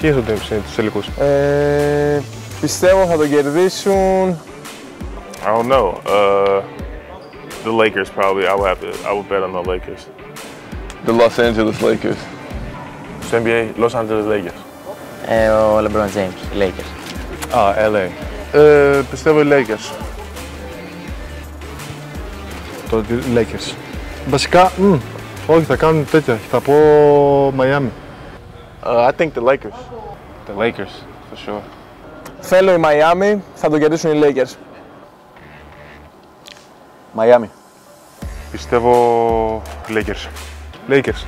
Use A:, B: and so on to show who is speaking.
A: Ποιοι θα τους τελικούς.
B: Ε, πιστεύω θα τον κερδίσουν.
C: I don't know. Uh, the Lakers probably. I would have to. I would bet on the Lakers.
D: The Los Angeles Lakers.
C: Στο NBA, Los Angeles Lakers.
E: Ε, ο LeBron James, Lakers.
A: Α, LA. Ε, πιστεύω οι Lakers. Το Lakers. Βασικά, μ, όχι, θα κάνουν τέτοια. Θα πω Miami.
C: Uh, I think the Lakers.
A: The Lakers, for sure.
B: Θέλω η Miami, θα τον κερδίσουν οι Lakers.
D: Miami.
A: Πιστεύω Lakers. Lakers.